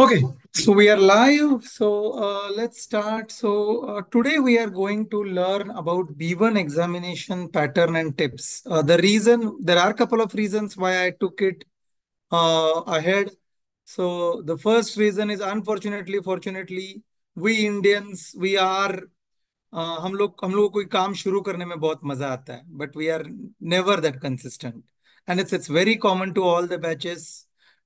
Okay, so we are live. So uh, let's start. So uh, today we are going to learn about B1 examination pattern and tips. Uh, the reason, there are a couple of reasons why I took it uh, ahead. So the first reason is unfortunately, fortunately, we Indians, we are uh, हम लोग हम लोगों को कोई काम शुरू करने में बहुत मजा आता है but we are never that consistent and it's it's very common to all the batches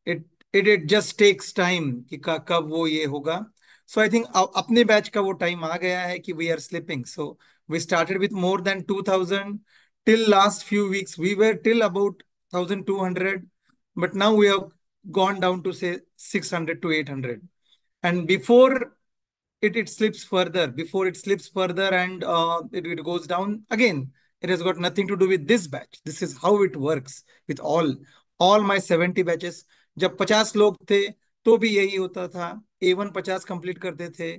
it it it just takes time कि कब वो ये होगा सो आई थिंक अपने बैच का वो टाइम आ गया है कि we are slipping so we started with more than two thousand till last few weeks we were till about thousand two hundred but now we have gone down to say 600 to 800 and before it it slips further before it slips further and uh, it, it goes down again it has got nothing to do with this batch this is how it works with all all my 70 batches जब पचास लोग थे तो भी यही होता था। A one पचास कंप्लीट करते थे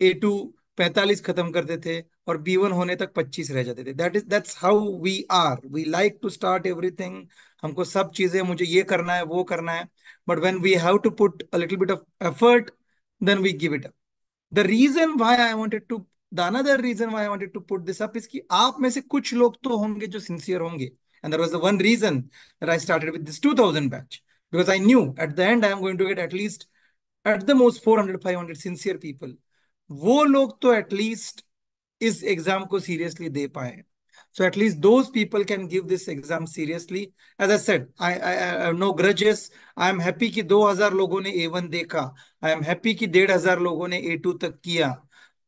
ए टू पैंतालीस खत्म करते थे, और बी वन होने तक पच्चीस रह जाते थे। That is that's how we are we like to start everything हमको सब चीज़ें, मुझे ये करना है, वो करना है। But when we have to put a little bit of effort then we give it up the reason why I wanted to the another reason why I wanted to put this up इसकी आप में से कुछ लोग तो होंगे जो sincere होंगे। And there was the one reason that I started with this 2000 batch because I knew at the end I am going to get at least at the most 400 500 sincere people वो लोग तो at least इस exam को seriously they पाए so at least those people can give this exam seriously as i said i i, I have no grudges i am happy कि 2000 लोगों ने A1 देखा i am happy कि 1500 लोगों ने A2 तक किया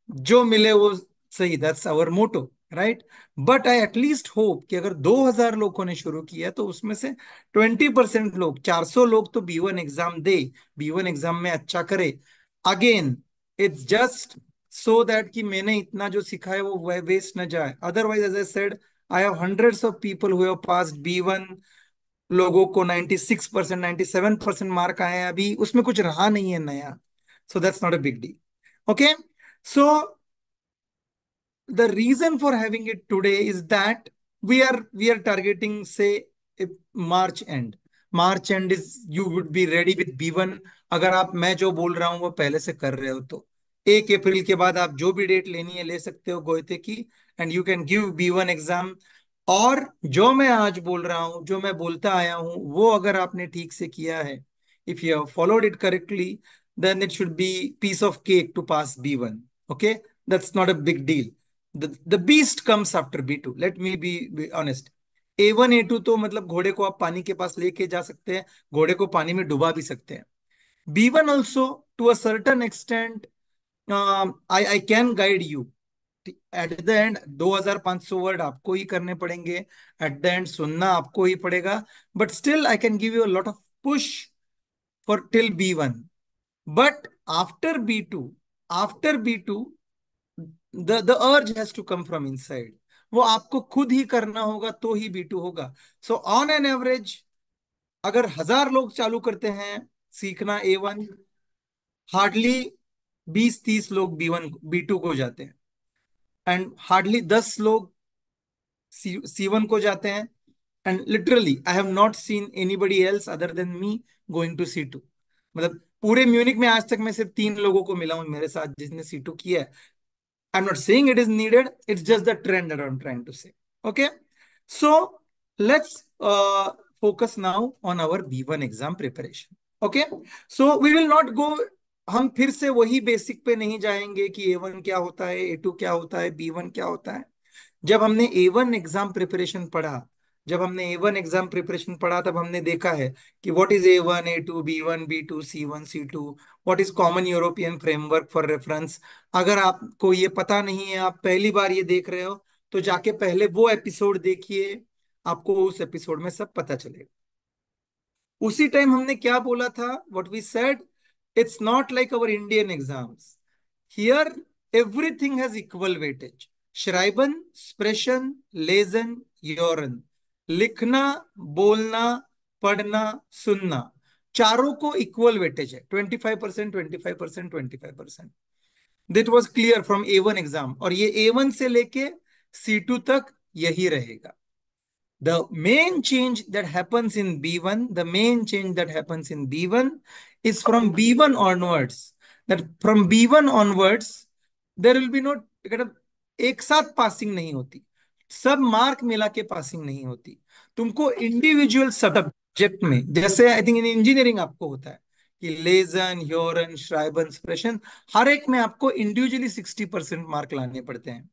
जो मिले वो सही that's our motto right but I at least hope कि अगर 2000 लोगों ने शुरू किया तो उसमें से 20 परसेंट लोग 400 लोग तो बी वन एग्ज़ाम दे बी वन एग्ज़ाम में अच्छा करे। Again it's just so that कि मैंने इतना जो सिखा है वो वेस्ट न जाए। Otherwise as I said I have hundreds of people who passed B one लोगों को 96 percent ninety seven percent mark आए अभी। उसमें कुछ रहा नहीं है नया। So that's not a big deal okay so the reason for having it today is that we are we are targeting, say march end. March end is, you would be ready with b1 अगर आप, मैं जो बोल रहा हूँ, वो पहले से कर रहे हो तो। एक अप्रैल के बाद आप जो भी डेट लेनी है, ले सकते हो गोयते की and you can give B one exam और जो मैं आज बोल रहा हूँ, जो मैं बोलता आया हूँ, वो अगर आपने ठीक से किया है if you have followed it correctly then it should be piece of cake to pass B one okay that's not a big deal the, the beast comes after B2. Let me be, be honest. A1, A2 तो मतलब घोड़े को आप पानी के पास लेके जा सकते हैं घोड़े को पानी में डुबा भी सकते हैं B1 also to a certain extent uh, I I can guide you at the end 2500 word आपको ही करने पड़ेंगे एट द एंड सुनना आपको ही पड़ेगा but still I can give you lot of push for till B one but after B two after B two the the urge has to come from inside वो आपको खुद ही करना होगा तो ही बी टू होगा। सो ऑन एन एवरेज अगर हज़ार लोग चालू करते हैं, सीखना ए वन हार्डली बीस तीस लोग बी वन बी टू को जाते हैं। एंड हार्डली दस लोग सी वन को जाते हैं। And literally I have not seen anybody else other than me going to C two मतलब पूरे म्यूनिक में आज तक मैं सिर्फ़ तीन लोगों को मिला हूँ मेरे साथ जिसने सी टू किया है। I'm not saying it is needed. It's just the trend that I'm trying to say. Okay. So let's uh, focus now on our B1 exam preparation. Okay. So we will not go हम फिर से वही basic पे नहीं जाएँगे कि ए one क्या होता है ए टू क्या होता है बी वन क्या होता है जब हमने ए वन एग्ज़ाम प्रिपरेशन पढ़ा जब हमने ए वन एग्ज़ाम प्रिपरेशन पढ़ा, तब हमने देखा है कि what is A one A two B one B two C one C two what is common European framework for reference अगर आपको ये पता नहीं है, आप पहली बार ये देख रहे हो तो जाके पहले वो एपिसोड देखिए, आपको उस एपिसोड में सब पता चलेगा। उसी टाइम हमने क्या बोला था? What we said it's not like our Indian exams here everything has equal weightage श्राइबन स्प्रेशन लेजन योरन लिखना बोलना पढ़ना सुनना चारों को इक्वल वेटेज है। Twenty five percent twenty percent twenty percent that was clear from A one exam और ये ए वन से लेके सी टू तक यही रहेगा। The main change that happens in B one the main change that happens in B one is from B1 onwards. That from B1 onwards, there will be no एक साथ passing नहीं होती। सब mark मिला के पासिंग नहीं होती। तुमको इंडिविजुअल सब्जेक्ट में, जैसे आई थिंक इन इंजीनियरिंग आपको होता है कि लेजन, ह्योरन, श्राइबन, स्प्रेशन, हर एक में आपको इंडिविजुअली सिक्सटी परसेंट मार्क लाने पड़ते हैं।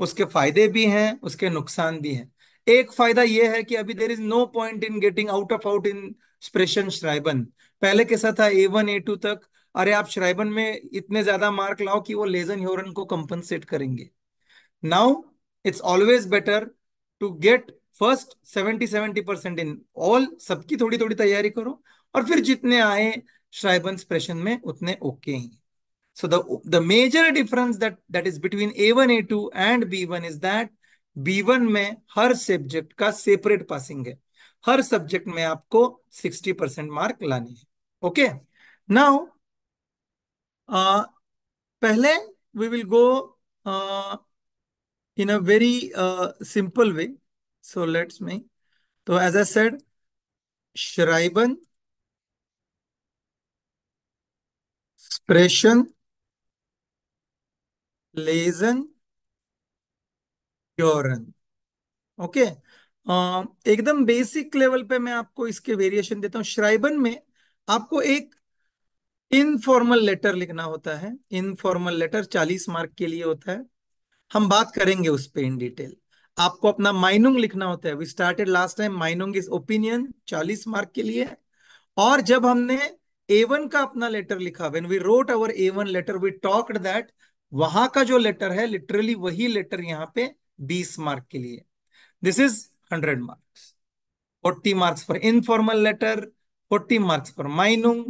उसके फ़ायदे भी हैं, उसके नुकसान भी हैं। एक फ़ायदा यह है कि अभी there is no point in getting out of out in स्प्रेशन, श्राइबन। पहले कैसा था ए वन ए टू तक, अरे आप श्राइबन में इतने ज़्यादा मार्क लाओ कि वो लेजन, ह्योरन को कंपनसेट करेंगे। Now it's always better to get first seventy seventy percent in all सबकी थोड़ी थोड़ी तैयारी करो और फिर जितने आए श्राइबन स्प्रेशन में उतने ओके okay ही। So the, the major difference that, that is between A1, A2 and B1 is that B1 में हर सब्जेक्ट का सेपरेट पासिंग है। हर सब्जेक्ट में आपको 60 परसेंट मार्क लाने हैं। ओके नाउ पहले we will go in a very uh, simple way. So let's me. So as I said, Schreiben, expression, लेजन क्योरन ओके एकदम बेसिक लेवल पे मैं आपको इसके वेरिएशन देता हूँ श्राइबन में आपको एक इनफॉर्मल लेटर लिखना होता है इनफॉर्मल लेटर 40 मार्क के लिए होता है हम बात करेंगे उस पर इन डिटेल आपको अपना माइनुंग लिखना होता है. वी स्टार्टेड लास्ट टाइम माइनुंग इज़ ओपिनियन 40 मार्क के लिए. और जब हमने A1 का अपना लेटर लिखा when we wrote our A1 letter we talked that वहाँ का जो लेटर है लिटरली वही लेटर यहाँ पे 20 मार्क के लिए. This is 100 marks 40 marks for informal letter 40 marks for माइनुंग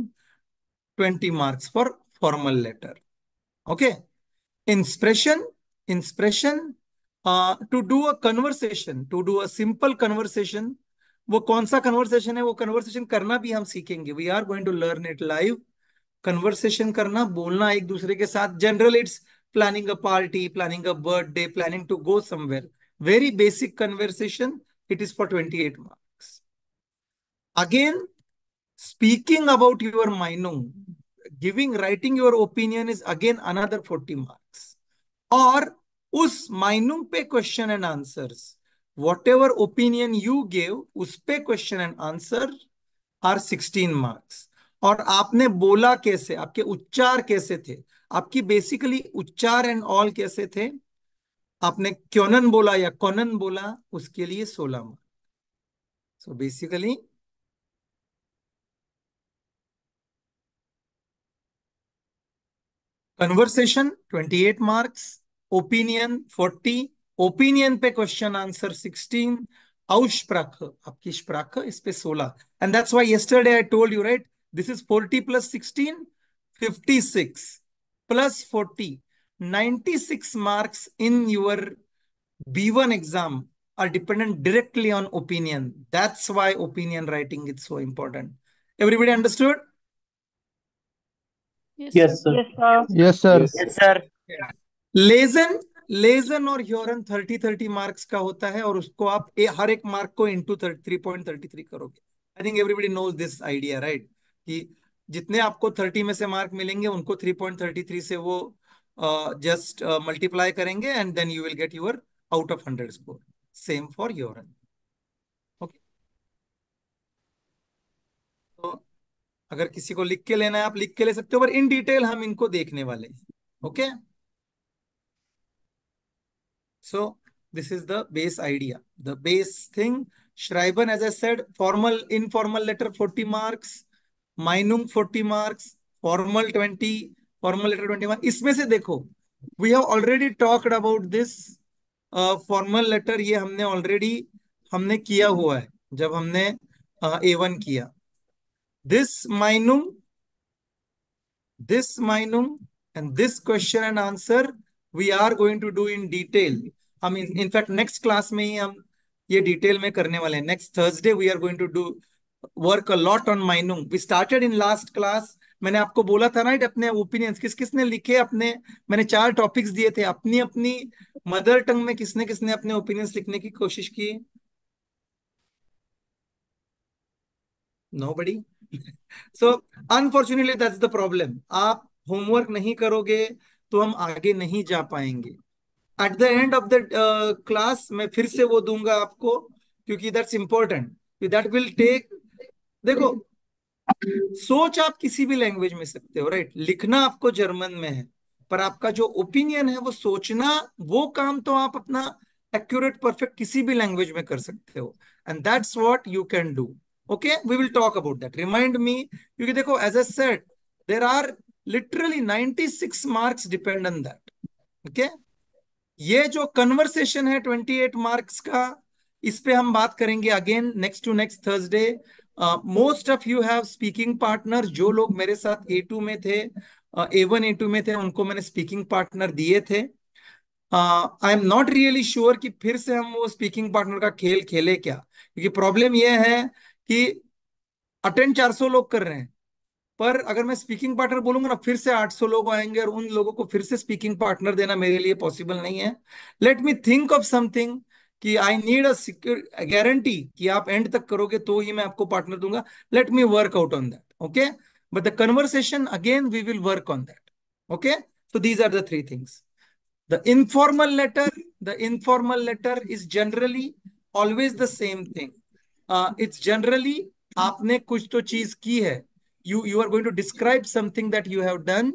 20 marks for formal letter okay inspiration inspiration to do a conversation to do a simple conversation वो कौन सा कन्वर्सेशन है? वो कन्वर्सेशन करना भी हम सीखेंगे। We are going to learn it live conversation करना, बोलना एक दूसरे के साथ। General it's planning a party planning a birthday planning to go somewhere very basic conversation it is for twenty eight marks again speaking about your माइनो giving writing your opinion is again another forty marks और उस माइनू पे question and answer what ever opinion you gave उस पे question and answer are 16 marks और आपने बोला कैसे? आपके उच्चार कैसे थे? आपकी बेसिकली उच्चार एंड ऑल कैसे थे? आपने क्योनन बोला या कोनन बोला, उसके लिए 16 marks so basically conversation 28 marks opinion 40 opinion पे क्वेश्चन आंसर 16 औस्प्राख आपकी स्प्राख इस पे 16 and that's why yesterday I told you right this is 40 plus 16 56 plus 40, 96 marks in your B1 exam are dependent directly on opinion. That's why opinion writing is so important. Everybody understood? Yes, sir. Yes, sir. Yes, sir. Yes, sir. लेजन लेजन और ह्योरन 30 30 marks का होता है और उसको आप ए, हर एक मार्क को into three point thirty three करोगे। I think everybody knows this idea right कि जितने आपको थर्टी में से मार्क मिलेंगे उनको थ्री पॉइंट थर्टी थ्री से वो जस्ट मल्टीप्लाई करेंगे and then you will get your out of hundred score same for your okay तो अगर किसी को लिख के लेना है आप लिख के ले सकते हो पर इन डिटेल हम इनको देखने वाले हैं। Okay so this is the base idea. The base thing schreiben as i said formal informal letter 40 marks. Forty marks formal twenty formal letter twenty marks इसमें से देखो we have already talked about this formal letter ये हमने already हमने किया हुआ है जब हमने ए uh, वन किया। दिस माइनुम this माइनुम and this question and answer we are going to do in detail हम इनफैक्ट नेक्स्ट क्लास में ही हम ये डिटेल में करने वाले हैं. Next Thursday we are going to do work a lot on माइनुंग we started in last class मैंने आपको बोला था ना अपने ओपिनियंस किस किसने लिखे, अपने मैंने चार टॉपिक्स दिए थे. अपनी अपनी मदर टंग में किसने किसने अपने ओपिनियंस लिखने की कोशिश की? Nobody? So, unfortunately, that's the problem आप होमवर्क नहीं करोगे तो हम आगे नहीं जा पाएँगे। At the end of the class मैं फिर से वो दूँगा आपको, क्योंकि that's important that will take देखो, सोच आप किसी भी लैंग्वेज में सकते हो राइट लिखना आपको जर्मन में है, पर आपका जो ओपिनियन है वो सोचना, वो काम तो आप अपना एक्यूरेट परफेक्ट किसी भी लैंग्वेज में कर सकते हो। And that's what you can do okay we will talk about that remind me क्योंकि देखो as a set there are literally 96 marks depend on that okay ये जो कन्वर्सेशन है 28 मार्क्स का, इस पे हम बात करेंगे again next to next Thursday most of you have speaking partner जो लोग मेरे साथ ए टू में थे ए वन ए टू में थे, उनको मैंने स्पीकिंग पार्टनर दिए थे. I am not really sure कि फिर से हम वो स्पीकिंग पार्टनर का खेल खेले क्या? क्योंकि प्रॉब्लम यह है कि अटेंड 400 लोग कर रहे हैं। पर अगर मैं स्पीकिंग पार्टनर बोलूँगा ना, फिर से 800 लोग आएँगे और उन लोगों को फिर से स्पीकिंग पार्टनर देना मेरे लिए पॉसिबल नहीं है। Let me think of something कि आई नीड अ गारंटी कि आप एंड तक करोगे तो ही मैं आपको पार्टनर दूँगा। Let me work out on that okay but the conversation again we will work on that okay so these are the three things the informal letter the informal letter is generally always the same thing it's generally आपने कुछ तो चीज़ की है you you are going to describe something that you have done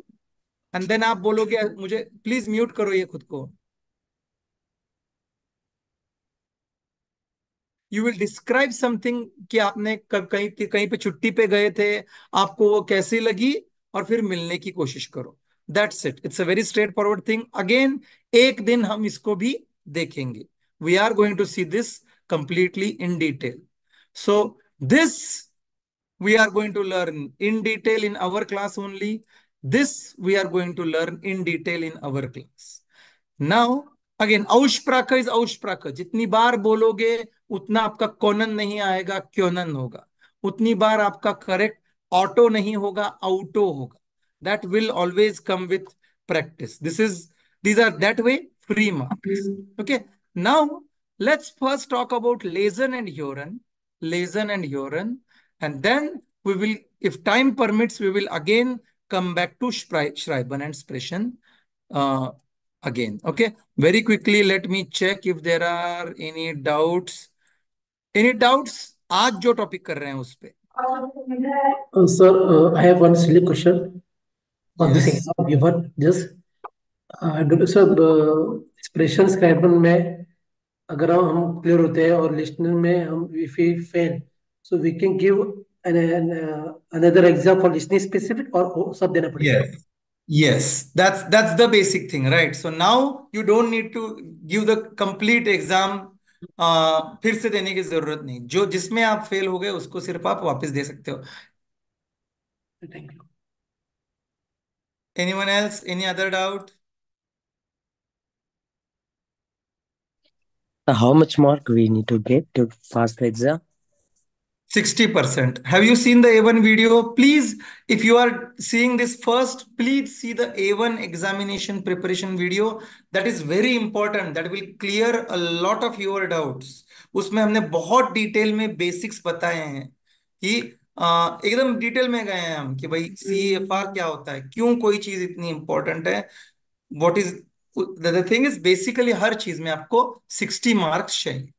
and then आप बोलोगे, मुझे please mute करो ये खुद को। यू विल डिस्क्राइब समथिंग कि आपने कहीं कहीं पे छुट्टी पे गए थे, आपको वो कैसी लगी और फिर मिलने की कोशिश करो। That's it it's a very straight forward thing again एक दिन हम इसको भी देखेंगे। We are going to see this completely in detail so this we are going to learn in detail in our class only. This we are going to learn in detail in our class. Now, again, औष्प्राक is औष्प्राक जितनी बार बोलोगे उतना आपका Conan नहीं आएगा क्योनन होगा उतनी बार आपका करेक्ट ऑटो नहीं होगा आउटो होगा that will always come with practice this is these are that way free marks okay now let's first talk about Lazen and Joran. Lazen and Joran. And then we will, if time permits, we will again come back to Schreiben and Sprechen uh, again. Okay. Very quickly, let me check if there are any doubts. Any doubts? आज जो topic कर रहे हैं उस पे sir I have one silly question on this exam given just sir expression स्क्राइबन में अगर हम क्लियर होते हैं और लिस्टनर में हम if we fail so we can give another exam for listening specific or सब देना पड़ेगा yes yes that's that's the basic thing right so now you don't need to give the complete exam uh, फिर से देने की जरूरत नहीं जो जिसमें आप फेल हो गए उसको सिर्फ आप वापस दे सकते हो thank you anyone else any other doubt how much mark we need to get to pass the exam 60%. Have you seen the A1 video? Please, if you are seeing this first, please see the A1 examination preparation video. That is very important. That will clear a lot of your doubts. उसमें हमने बहुत detail में basics बताए हैं कि एकदम detail में गए हैं हम कि भाई सी एफ़ आर क्या होता है क्यों कोई चीज़ इतनी इंपॉर्टेंट है what is the thing is basically हर चीज़ में आपको 60 मार्क्स चाहिए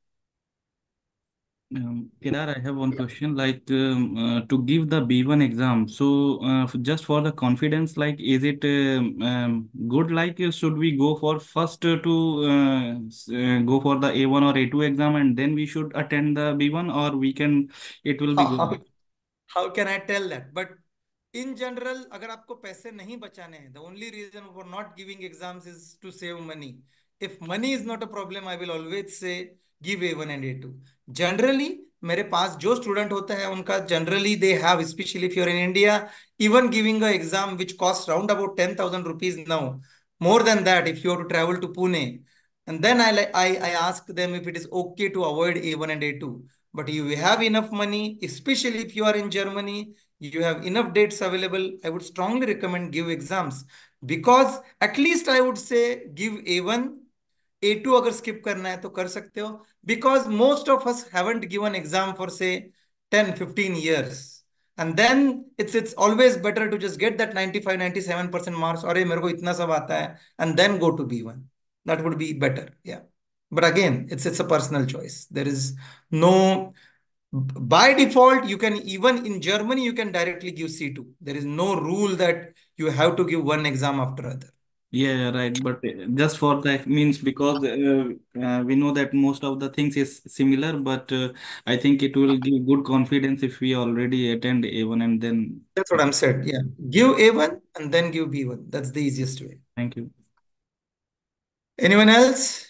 Um, Kedar, I have one question. Like um, uh, to give the B1 exam, so uh, just for the confidence, like is it um, um, good? Like should we go for first to uh, uh go for the A1 or A2 exam and then we should attend the B1, or we can it will be how, good. how can I tell that? But in general, अगर आपको पैसे नहीं बचाने हैं, the only reason for not giving exams is to save money. If money is not a problem, I will always say give A1 and A2. Generally, मेरे पास जो student होता है उनका generally they have specially in India even giving a exam which cost round about ten thousand rupees now more than that if you to travel to Pune and then I I I ask them if it is okay to avoid A one and A two but you have enough money specially if you are in Germany you have enough dates available I would strongly recommend give exams because at least I would say give A one A two अगर skip करना है तो कर सकते हो because most of us haven't given exam for say ten fifteen years and then it's it's always better to just get that ninety five ninety seven percent marks और मेरे को इतना सब आता है and then go to B one that would be better या but again it's it's a personal choice there is no By default, you can even in Germany, you can directly give C2. There is no rule that you have to give one exam after other. Yeah, right. But uh, just for that means because uh, uh, we know that most of the things is similar, but uh, I think it will give good confidence if we already attend A1 and then. That's what I'm said. Yeah. Give A1 and then give B1. That's the easiest way. Thank you. Anyone else?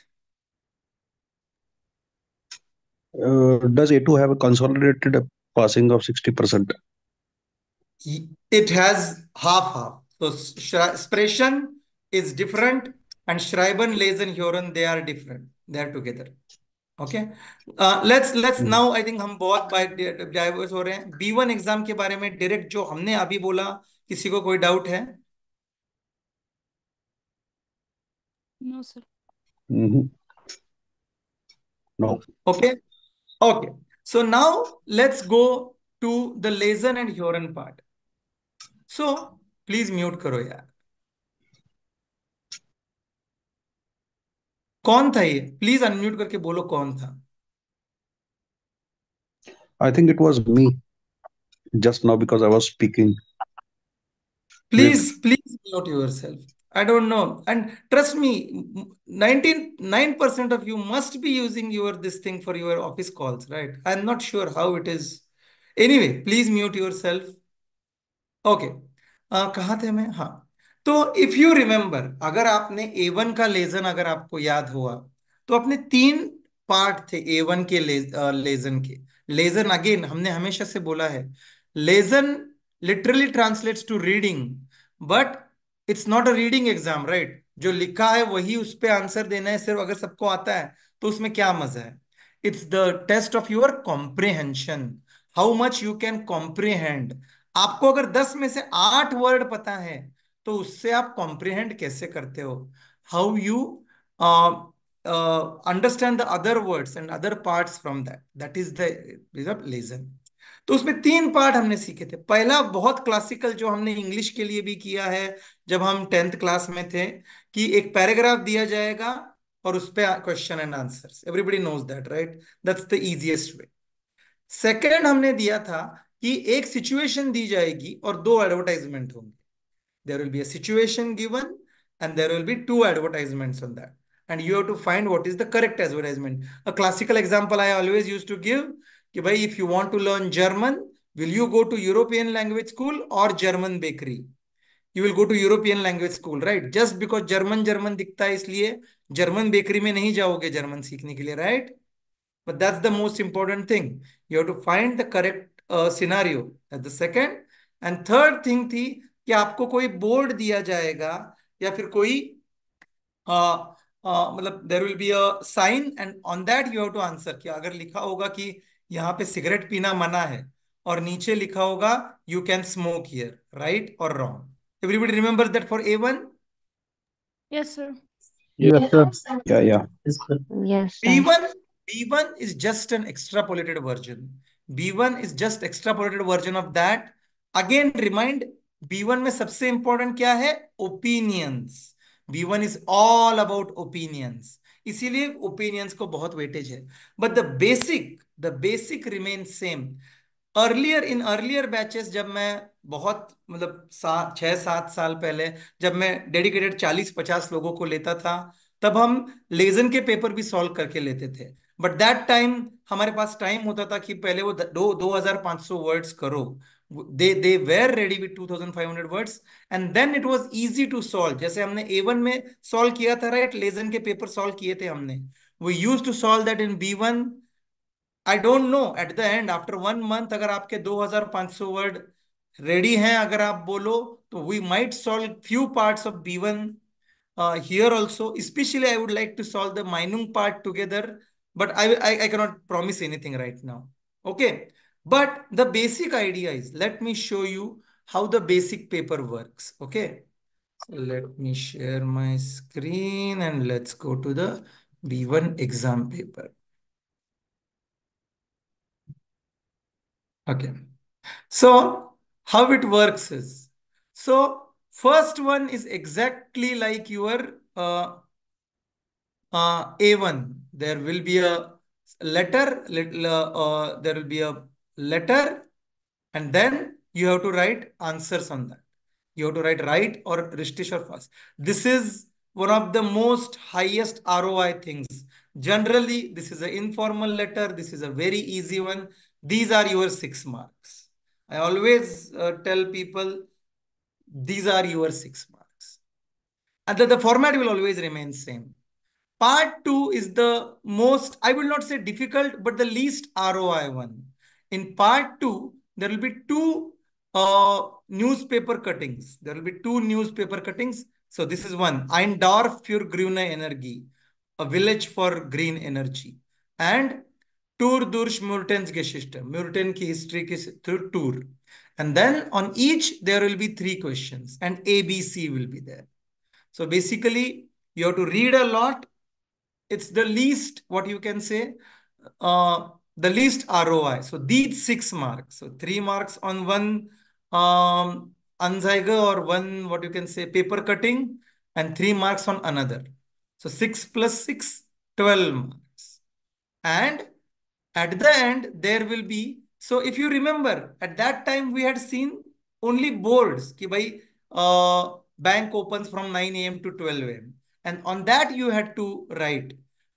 Uh, does A2 have a consolidated passing of 60%? It has half half. So Sprechen is different and Schreiben, Lesen, Huron, they are different. They are together. Okay. Uh, let's let's now I think हम बहुत diverse हो रहे हैं B1 exam के बारे में direct जो हमने अभी बोला किसी को कोई डाउट है no sir no okay okay so now let's go to the Lesen and Huron part so please mute करो यार कौन था ये? प्लीज़ अनम्यूट करके बोलो कौन था। I think it was me just now because I was speaking please please not yourself I don't know and trust me nineteen nine percent of you must be using your this thing for your office calls right I am not sure how it is anyway please mute yourself okay कहा थे मैं? हाँ। तो if you remember अगर आपने A one का लेजन अगर आपको याद हुआ तो अपने तीन पार्ट थे ए वन के ले, लेजन के। लेजन अगेन हमने हमेशा से बोला है lesion literally translates to reading but it's not a reading exam right जो लिखा है वही उस पर आंसर देना है सिर्फ़ अगर सबको आता है तो उसमें क्या मज़ा है? It's the test of your comprehension how much you can comprehend आपको अगर दस में से आठ वर्ड पता है तो उससे आप कॉम्प्रिहेंड कैसे करते हो? How you understand the other words and other parts from that that is the lesion तो उसमें तीन पार्ट हमने सीखे थे। पहला बहुत क्लासिकल जो हमने इंग्लिश के लिए भी किया है, जब हम टेंथ क्लास में थे, कि एक पैराग्राफ दिया जाएगा और उस पर question and answer everybody knows that right that's the easiest way second हमने दिया था कि एक सिचुएशन दी जाएगी और दो एडवर्टाइजमेंट होंगे। there will be a situation given and there will be two advertisements on that and you have to find what is the correct advertisement a classical example i always used to give if you want to learn german will you go to european language school or german bakery you will go to european language school right just because german german दिखता है इसलिए german bakery में नहीं जाओगे german सीखने के लिए right but that's the most important thing you have to find the correct uh, scenario that's the second and third thing थी कि आपको कोई बोर्ड दिया जाएगा या फिर कोई मतलब there will be a sign and on that you have to answer कि अगर लिखा होगा कि यहाँ पे सिगरेट पीना मना है और नीचे लिखा होगा you can smoke here right और wrong everybody remember that for A one yes sir Yes, sir. Yeah, yeah. Yes, sir. B1 B1 is just an extrapolated version. B1 is just extrapolated version of that. Again, remind B one में सबसे important क्या है? Opinions B one is all about opinions इसीलिए opinions को बहुत weightage है. But the basic the basic remain same earlier in earlier batches जब मैं बहुत मतलब सात छह, सात साल पहले, जब मैं डेडिकेटेड चालीस पचास लोगों को लेता था, तब हम लेजन के पेपर भी सॉल्व करके लेते थे. बट दैट टाइम हमारे पास टाइम होता था कि पहले वो दो दो हज़ार पाँच सौ वर्ड्स करो. They they were ready with 2500 words and then it was easy to solve जैसे हमने A1 में solve किया था right लेजन के पेपर solve किए थे हमने we used to solve that in B1 I don't know at the end after one month अगर आपके 2500 वर्ड रेडी हैं अगर आप बोलो तो we might solve few parts of B1 uh, here also especially I would like to solve the Meinung part together but I, I I cannot promise anything right now okay but the basic idea is, let me show you how the basic paper works. Okay. So let me share my screen and let's go to the B1 exam paper. Okay. So how it works is, so first one is exactly like your uh, uh, A1. There will be a letter, uh, there will be a letter, and then you have to write answers on that. You have to write right or Rishtish or fast. This is one of the most highest ROI things. Generally, this is an informal letter. This is a very easy one. These are your six marks. I always uh, tell people these are your six marks. And the, the format will always remain same. Part two is the most, I will not say difficult, but the least ROI one. In part two, there will be two uh, newspaper cuttings. There will be two newspaper cuttings. So this is one. Ein Dorf für grüne Energie, a village for green energy. And Tour durch Murten's Geschichte, Murten ki history ki tour. And then on each, there will be three questions and ABC will be there. So basically, you have to read a lot. It's the least, what you can say, uh, the least ROI. So these six marks. So three marks on one um, Anzeiger or one, what you can say, paper cutting and three marks on another. So 6 plus 6, 12 marks. And at the end, there will be, so if you remember, at that time we had seen only boards, ki bhai, uh, bank opens from 9 a.m. to 12 a.m. And on that you had to write.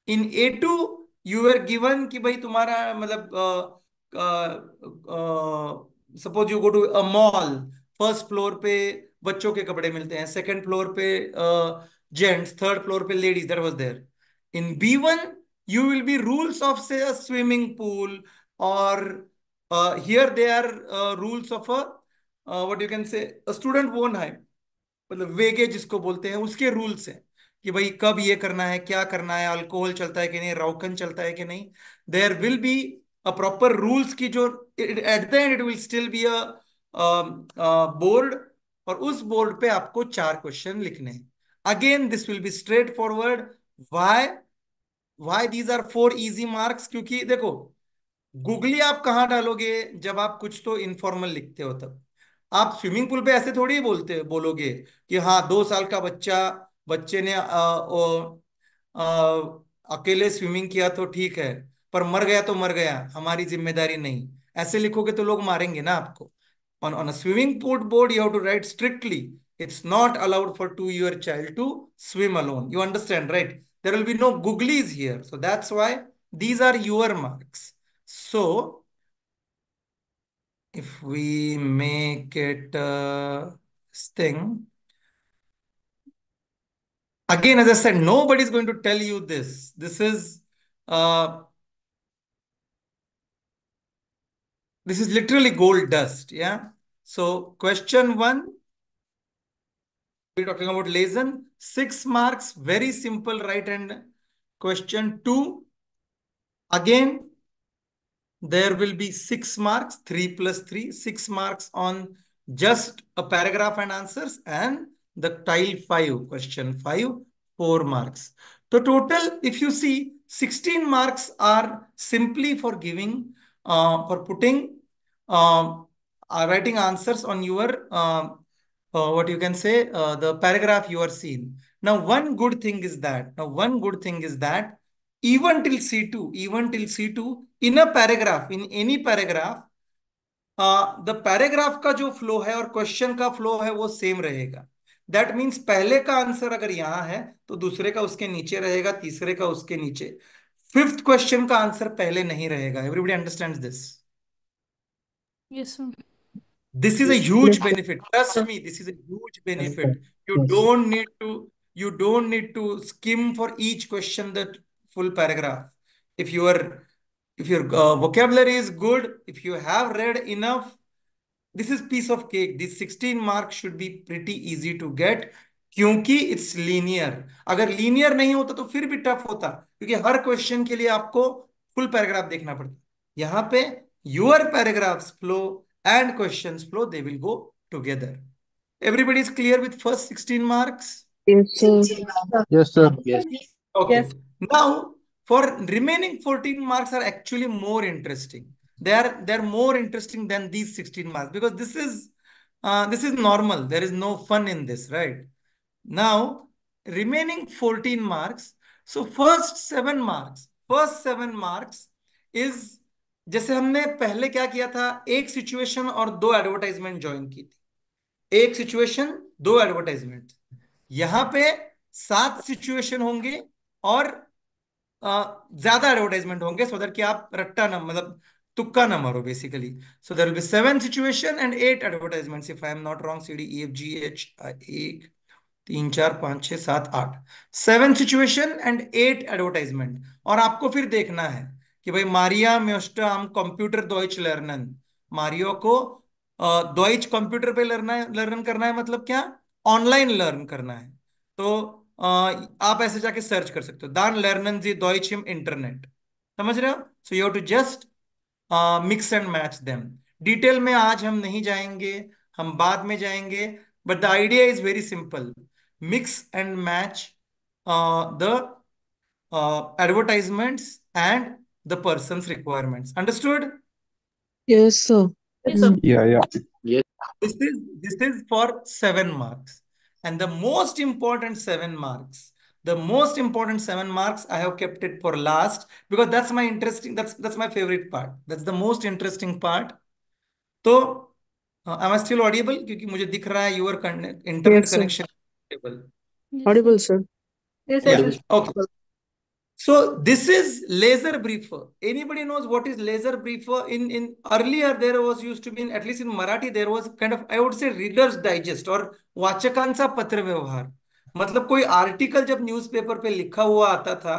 In A2, you are given कि भाई तुम्हारा मतलब suppose you go to a mall first floor पे बच्चों के कपड़े मिलते हैं सेकंड फ्लोर पे जेंट्स थर्ड फ्लोर पे ladies there was there in B one you will be rules of say swimming pool और here they are rules of a what you can say student won है मतलब वेगे जिसको बोलते हैं, उसके रूल्स हैं। कि भाई कब ये करना है, क्या करना है, अल्कोहल चलता है कि नहीं राउकन चलता है कि नहीं? There will be a proper rules की जो at the end it will still be a board और उस बोर्ड पे आपको चार क्वेश्चन लिखने हैं। Again this will be straight forward why why these are four easy marks क्योंकि देखो गूगली आप कहाँ डालोगे जब आप कुछ तो इनफॉर्मल लिखते हो तब। आप स्विमिंग पूल पे ऐसे थोड़ी बोलते, बोलोगे कि हाँ दो साल का बच्चा बच्चे ने आ, ओ, आ, अकेले स्विमिंग किया तो ठीक है पर मर गया तो मर गया हमारी ज़िम्मेदारी नहीं। ऐसे लिखोगे तो लोग मारेंगे ना आपको। On on swimming pool board you have to write strictly it's not allowed for to your child to swim alone you understand right there will be no googlies here so that's why these are your marks so if we make it thing again as i said nobody is going to tell you this. This is uh, this is literally gold dust yeah? So question one we're talking about lesson six marks very simple right and question two. Again there will be six marks three plus three six marks on just a paragraph and answers and the tile 5 question 5 4 marks so total if you see 16 marks are simply for giving uh, for putting um, uh, writing answers on your uh, what you can say the paragraph you are seeing now one good thing is that now one good thing is that even till c2 even till c2 in a paragraph in any paragraph the paragraph का जो flow है और question का flow है वो same रहेगा that means पहले का आंसर अगर यहाँ है तो दूसरे का उसके नीचे रहेगा तीसरे का उसके नीचे। फिफ्थ क्वेश्चन का आंसर पहले नहीं रहेगा। Everybody understand this this is a benefit trust me this is a benefit you don't need to you don't need to skim for each question that full paragraph if your if your vocabulary is good if you have read enough this is piece of cake. This 16 mark should be pretty easy to get क्योंकि it's linear अगर linear नहीं होता तो फिर भी tough होता क्योंकि हर question के लिए आपको फुल पैराग्राफ देखना पड़ता यहाँ पे your paragraphs flow and question flow they will go together everybody is clear with first 16 marks yes now for remaining 14 marks are actually more interesting they are they're more interesting than these 16 marks because this is uh, this is normal there is no fun in this right now remaining 14 marks so first seven marks first seven marks is जैसे हमने पहले क्या किया था एक situation और दो advertisement join की थी एक सिचुएशन दो एडवर्टाइजमेंट यहाँ पे सात सिचुएशन होंगे और ज़्यादा एडवर्टाइजमेंट होंगे सो दैट कि आप रट्टा न मतलब तुक्का न मारो basically so there be seven situation and eight advertisements if I am not wrong C D E F G H एक तीन, चार, पाँच, छह, सात, आठ. Seven situation and eight advertisement और आपको फिर देखना है कि भाई मारिया म्योस्टा हम कंप्यूटर दोइच लर्नन मारियो को दोइच कंप्यूटर पे लर्न लर्न करना है मतलब क्या? ऑनलाइन लर्न करना है. तो आप ऐसे जाके सर्च कर सकते हो. दान लर्नन जी दोइच इम इंटरनेट समझ रहे हो? So you have to just mix and match them detail में आज हम नहीं जाएँगे हम बाद में जाएँगे but the idea is very simple mix and match the advertisement and the person requirement understood this is for seven marks and the most important seven marks the most important seven marks i have kept it for last because that's my interesting that's that's my favorite part that's the most interesting part so uh, am i still audible क्योंकि मुझे दिख रहा है your internet Yes, sir. connection audible Yes, Audible, sir. Yes, yeah yes. okay so this is laser briefer anybody knows what is laser briefer in in earlier there was used to be in, at least in marathi there was kind of i would say readers digest or वाचकांचा पत्र व्यवहार मतलब कोई article जब newspaper पे लिखा हुआ आता था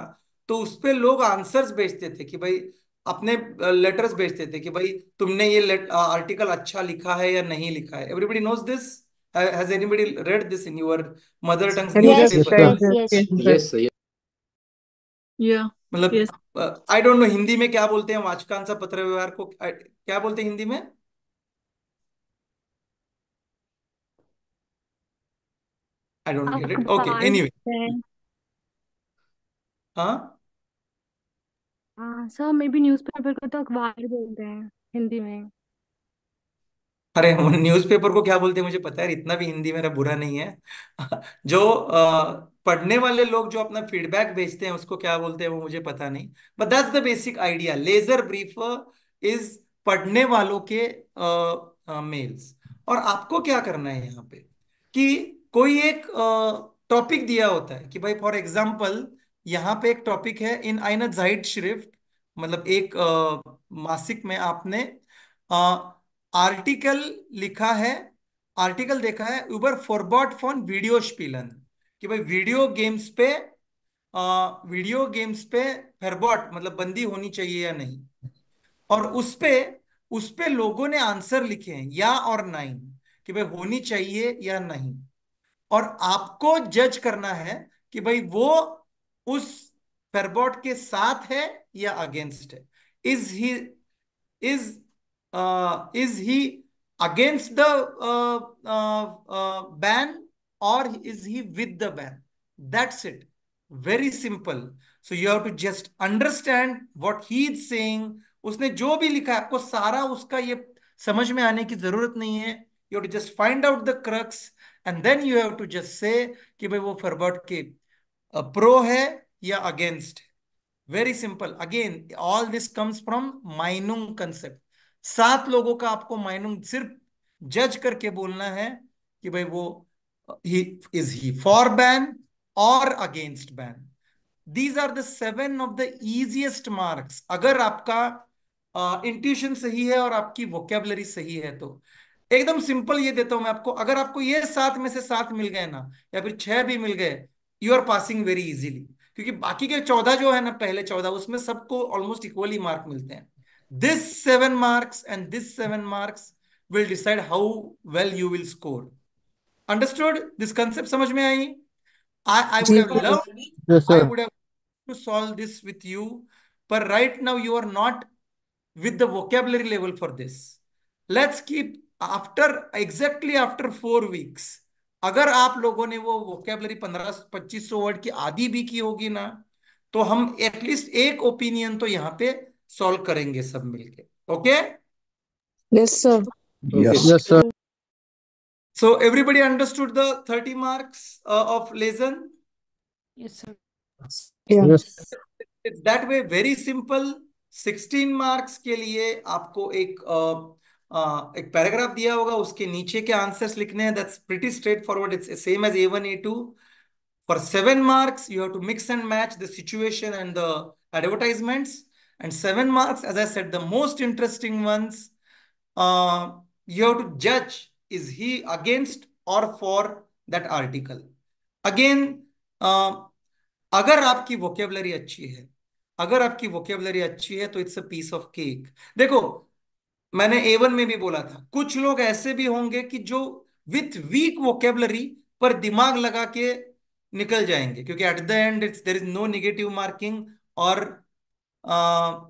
तो उस पे लोग आंसर्स भेजते थे कि भाई अपने लेटर्स भेजते थे कि भाई तुमने ये आर्टिकल अच्छा लिखा है या नहीं लिखा है? Everybody knows this has anybody read this in your mother tongue newspaper. मतलब आई डोंट नो हिंदी में क्या बोलते हैं वाचकांचा पत्र व्यवहार को क्या बोलते हैं हिंदी में? डोंट गेट इट ओके अखबार एनीवे है सर मे बी न्यूज़पेपर को तो अखबार बोलते हैं हिंदी में। अरे न्यूज़पेपर को क्या बोलते हैं मुझे पता है इतना भी हिंदी मेरा बुरा नहीं है। जो अ, पढ़ने वाले लोग जो अपना फीडबैक भेजते हैं उसको क्या बोलते हैं वो मुझे पता नहीं। But that's the basic idea laser ब्रीफर इज़ पढ़ने वालों के मेल्स और आपको क्या करना है यहाँ पे? कि कोई एक टॉपिक दिया होता है कि भाई फॉर एग्ज़ाम्पल यहाँ पे एक टॉपिक है इन आइन श्रिफ्ट मतलब एक अ, मासिक में आपने आर्टिकल लिखा है आर्टिकल देखा है उबर फॉरबॉट फॉन वीडियो स्पीलन कि भाई वीडियो गेम्स पे आ, वीडियो गेम्स पे फेरबॉट मतलब बंदी होनी चाहिए या नहीं। और उस पे उस पे लोगों ने आंसर लिखे हैं या और नाइन कि भाई होनी चाहिए या नहीं। और आपको जज करना है कि भाई वो उस फेरबॉट के साथ है या अगेंस्ट है is he is is he against the ban or is he with the ban? That's it. Very simple. So you have to just understand what he is saying. उसने जो भी लिखा है, आपको सारा उसका ये समझ में आने की ज़रूरत नहीं है you to just find out the crux and then you have to just say कि भाई वो फरबर्ट के प्रो है या अगेंस्ट है? Very simple again all this comes from माइनुंग concept सात लोगों का आपको माइनुंग सिर्फ़ जज करके बोलना है कि भाई वो he is he for ban or against ban? These are the seven of the easiest marks. अगर आपका इंट्यूशन uh, सही है और आपकी वोकेबलरी सही है तो। एकदम सिंपल ये देता हूँ मैं आपको। अगर आपको ये सात में से सात मिल गए ना या फिर छह भी मिल गए you are passing very easily क्योंकि बाकी के चौदह जो है ना पहले चौदह उसमें सबको ऑलमोस्ट इक्वली मार्क मिलते हैं। This seven marks and this seven marks will decide how well you will score understood this concept समझ में आई? I I loved Yes, I sir. would have to solve this with you but right now you are not with the vocabulary level for this let's keep after exactly after four weeks अगर आप लोगों ने वो vocabulary पंद्रह पच्चीस सौ word की आदि भी की होगी ना तो हम एटलीस्ट एक ओपिनियन तो यहाँ पे सॉल्व करेंगे सब मिलके। Okay so everybody understood the thirty marks of lesion that way very simple sixteen marks के लिए आपको एक uh, एक पैराग्राफ दिया होगा, उसके नीचे के आंसर्स लिखने हैं। That's pretty straight forward it's same as A one A two for seven marks you have to mix and match the situation and the advertisements and seven marks as I set the most interesting once you have to जज is he against और for that article again अगर आपकी vocabulary अच्छी है, अगर आपकी vocabulary अच्छी है तो it's a piece of cake देखो मैंने ए वन में भी बोला था, कुछ लोग ऐसे भी होंगे कि जो विथ वीक वोकेबलरी पर दिमाग लगा के निकल जाएँगे, क्योंकि at the end it's there is no negative marking और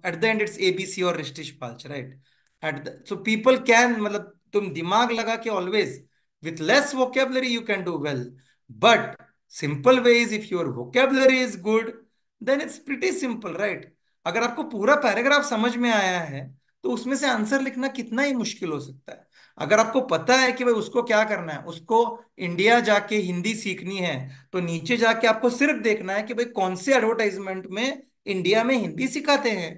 at the end it's ABC और रिस्टिश पाल्च right at the so people can मतलब तुम दिमाग लगा के always with less vocabulary you can do well but simple way is if your vocabulary is good then it's pretty simple, right? अगर आपको पूरा पैराग्राफ समझ में आया है तो उसमें से आंसर लिखना कितना ही मुश्किल हो सकता है। अगर आपको पता है कि भाई उसको क्या करना है उसको इंडिया जाके हिंदी सीखनी है तो नीचे जाके आपको सिर्फ़ देखना है कि भाई कौन से एडवर्टाइजमेंट में इंडिया में हिंदी सिखाते हैं।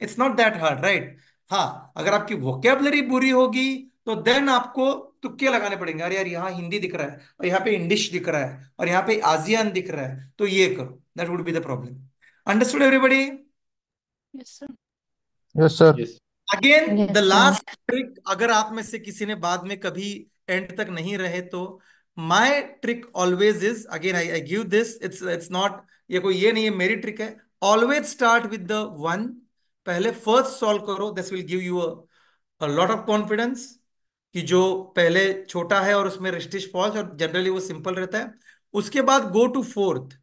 It's not that hard right हाँ अगर आपकी वोकेबलरी बुरी होगी तो देन आपको तुक्के लगाने पड़ेंगे। अरे यार यहाँ हिंदी दिख रहा है और यहाँ पे इंडिश दिख रहा है और यहाँ पे आजियान दिख रहा है तो ये करो। That would be the problem understood everybody Yes, sir. Yes, sir. Again the last trick अगर आप में से किसी ने बाद में कभी एंड तक नहीं रहे तो my trick always is again I I give this it's it's not ये कोई ये नहीं है मेरी ट्रिक है। Always start with the one पहले फ़र्स्ट सॉल्व करो this will give you a lot of confidence कि जो पहले छोटा है और उसमें रिस्टिश फॉल्स और जनरली वो सिंपल रहता है। उसके बाद go to fourth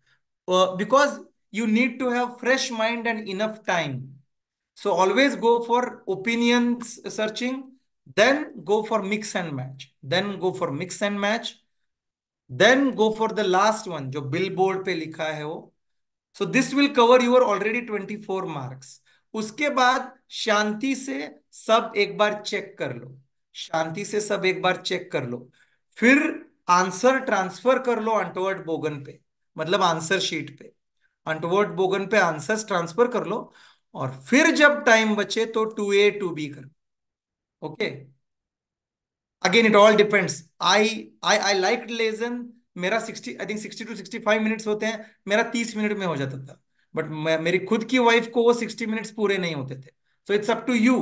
because you need to have fresh mind and enough time. So always go for opinions searching, then go for mix and match, then go for mix and match, then go for the last one, जो billboard पे लिखा है वो. So this will cover your already 24 marks. उसके बाद शांति से सब एक बार चेक कर लो शांति से सब एक बार चेक कर लो फिर आंसर ट्रांसफ़र कर लो अंटवर्ड बोगन पे मतलब आंसर शीट पे अंटवर्ड बोगन पे आंसर्स ट्रांसफ़र कर लो और फिर जब टाइम बचे तो टू ए टू बी करो। Okay again it all depends I I I like lesion मेरा 60 आई थिंक 60 टू 65 मिनट्स होते हैं। मेरा 30 मिनट में हो जाता था। बट मेरी खुद की वाइफ को वो 60 मिनट्स पूरे नहीं होते थे। So it's up to you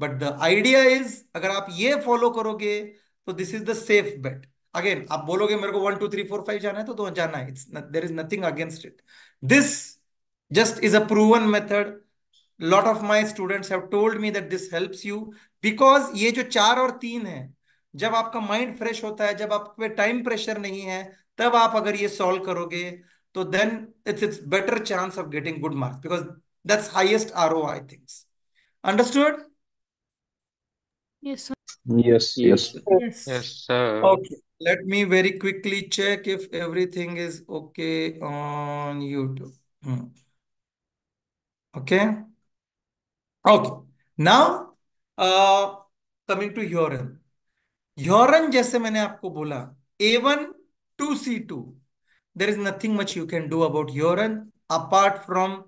but the idea is अगर आप ये फॉलो करोगे तो this is the safe bet again आप बोलोगे, मेरे को one two three four five जाना है तो तो जाना है। It's there is nothing against it this just is a proven method lot of my students have told me that this helps you because ये जो चार और तीन है जब आपका माइंड फ्रेश होता है जब आप पे टाइम प्रेशर नहीं है तब आप अगर ये सॉल्व करोगे तो then it's it's better chance of getting good marks because that's highest R O I things understood Yes, sir. Yes, yes. Yes. Yes, sir. Okay, let me very quickly check if everything is okay on YouTube. Hmm. Okay. Okay. Now, uh, coming to urine. Urine जैसे मैंने आपको बोला A1 to C2. There is nothing much you can do about urine apart from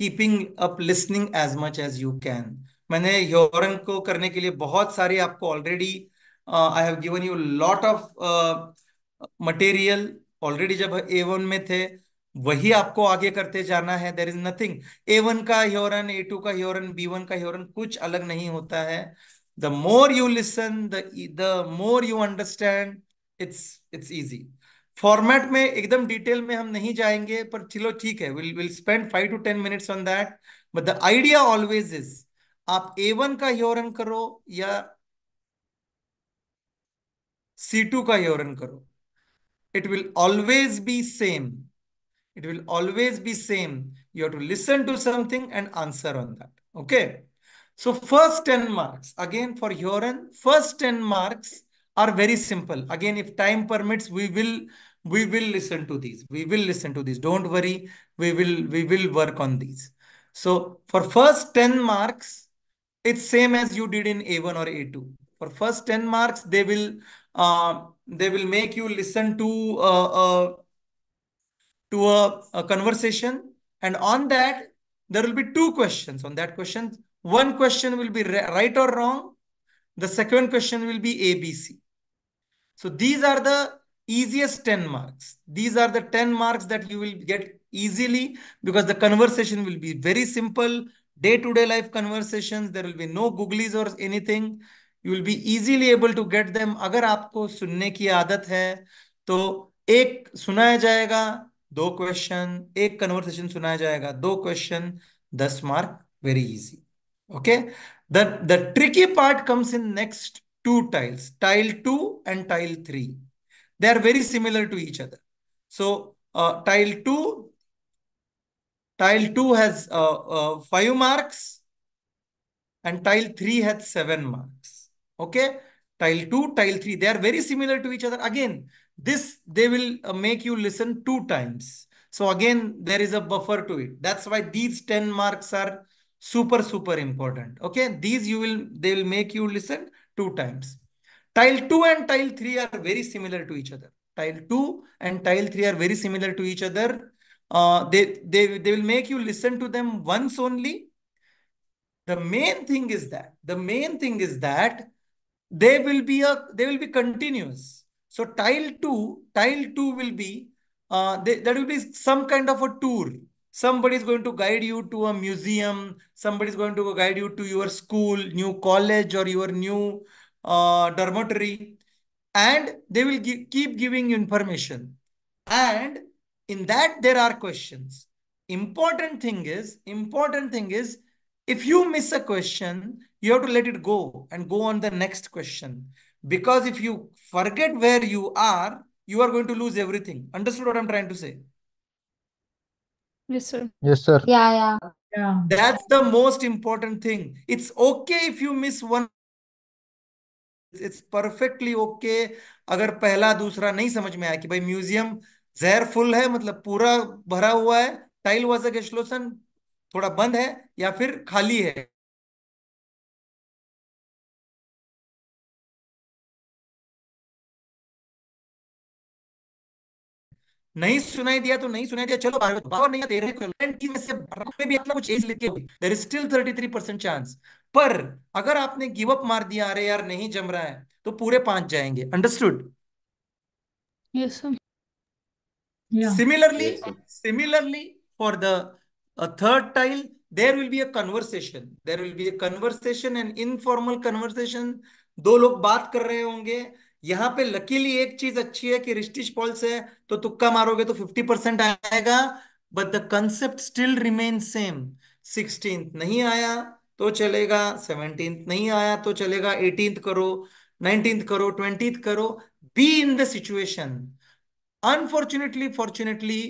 keeping up listening as much as you can. मैंने ह्योरन को करने के लिए बहुत सारे आपको already I have given you lot of material already जब A one में थे वही आपको आगे करते जाना है there is nothing A one का ह्योरन ए टू का ह्योरन बी वन का ह्योरन कुछ अलग नहीं होता है. The more you listen the more you understand it's it's easy format में एकदम डिटेल में हम नहीं जाएँगे, पर चलो ठीक है will will spend five to ten minutes on that but the idea always is आप ए वन का ह्योरन करो या सी टू का ह्योरन करो. It will always be same It will always be same. You have to listen to something and answer on that. Okay. So first 10 marks, again for Huron, first 10 marks are very simple. Again, if time permits, we will we will listen to these. We will listen to these. Don't worry. We will we will work on these. So for first 10 marks, it's same as you did in A1 or A2. For first 10 marks, they will uh, they will make you listen to uh, uh, to a, a conversation, and on that there will be two questions. On that question, one question will be right or wrong. The second question will be ABC. So these are the easiest 10 marks. These are the 10 marks that you will get easily because the conversation will be very simple, day-to-day -day life conversations. There will be no googlies or anything. You will be easily able to get them. अगर आपको सुनने की आदत है तो एक सुनाया जाएगा दो क्वेश्चन एक कन्वर्सेशन सुनाया जाएगा, दो क्वेश्चन दस mark very easy okay the tricky part comes in next two tiles tile two and tile three they are very similar to each other so tile two tile two has five marks and tile three has seven marks okay tile two tile three they are very similar to each other again this, they will uh, make you listen two times. So again, there is a buffer to it. That's why these 10 marks are super, super important. Okay. These you will, they will make you listen two times. Tile 2 and tile 3 are very similar to each other. Tile 2 and tile 3 are very similar to each other. Uh, they, they, they will make you listen to them once only. The main thing is that, the main thing is that they will be a, they will be continuous. So tile 2, tile 2 will be, uh, that will be some kind of a tour. Somebody is going to guide you to a museum. Somebody is going to guide you to your school new college or your new uh, dormitory. And they will keep giving you information. And in that there are questions. Important thing is important thing is if you miss a question you have to let it go and go on the next question because if you forget where you are you are going to lose everything understood what i'm trying to say Yes, sir. Yes, sir. Yeah, yeah. Yeah. That's the most important thing. It's okay if you miss one. It's perfectly okay अगर पहला दूसरा नहीं समझ में आया कि भाई museum जहर फुल है मतलब पूरा भरा हुआ है टाइल वाजा geschlossen थोड़ा बंद है या फिर खाली है नहीं सुनाई दिया तो नहीं सुनाई दिया। चलो बार नहीं तेरे में से में भी अपना कुछ एज लेके there is still thirty three percent chance पर अगर आपने गिव अप मार दिया अरे यार नहीं जम रहा है तो पूरे पाँच जाएँगे। Understood similarly similarly for the third tile there will be a conversation there will be a conversation and informal conversation दो लोग बात कर रहे होंगे यहाँ पे लकीली एक चीज़ अच्छी है कि रिस्टिश पॉल्स है तो तुक्का मारोगे तो फिफ्टी परसेंट आएगा but the concept still remain same sixteenth नहीं आया तो चलेगा सेवनटींथ नहीं आया तो चलेगा एटींथ करो नाइनटींथ करो ट्वेंटी करो be in the situation unfortunately fortunately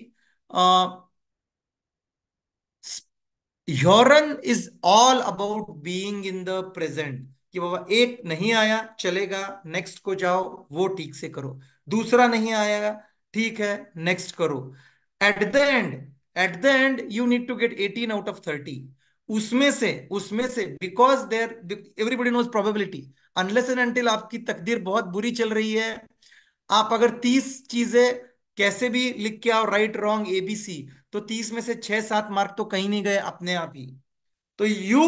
योरन is all about being in the present कि बाबा एक नहीं आया, चलेगा नेक्स्ट को जाओ, वो ठीक से करो। दूसरा नहीं आएगा ठीक है नेक्स्ट करो। At the end at the end you need to get 18 out of 30 उसमें से उसमें से because there everybody knows probability unless and until आपकी तकदीर बहुत बुरी चल रही है, आप अगर 30 चीज़ें कैसे भी लिख के आओ राइट रॉन्ग एबीसी तो 30 में से छह, सात मार्क तो कहीं नहीं गए अपने आप ही। तो you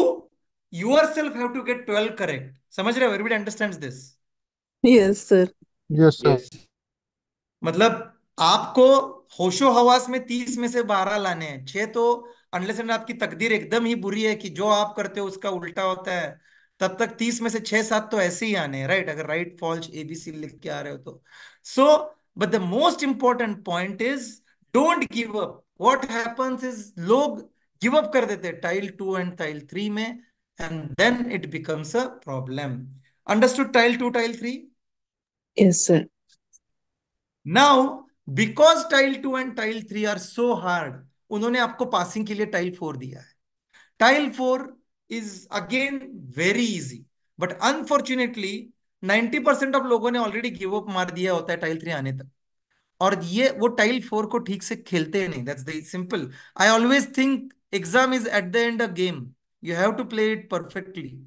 yourself have to get 12 correct. समझ रहे हो? Everybody understands this? Yes sir. Yes sir. Yes. मतलब आपको होशो हवास में तीस में से बारह लाने हैं। छह तो अनलेस एंड आपकी तकदीर एकदम ही बुरी है कि जो आप करते हो उसका उल्टा होता है। तब तक तीस में से छह सात तो ऐसे ही आने हैं राइट अगर राइट फॉल्स एबीसी लिख के आ रहे हो तो। So but the most important point is don't give up what happens is लोग गिव अप कर देते हैं। Tile two and tile three में and then it becomes a problem. Understood tile 2, tile 3? Yes, sir. Now, because tile 2 and tile 3 are so hard, उन्होंने आपको passing के लिए tile 4 दिया है tile 4 is again very easy but unfortunately 90 percent of लोगों ने already give up मार दिया होता है टाइल 3 आने तक और ये वो टाइल 4 को ठीक से खेलते नहीं that's the simple I always think exam is at the end a game You have to play it perfectly.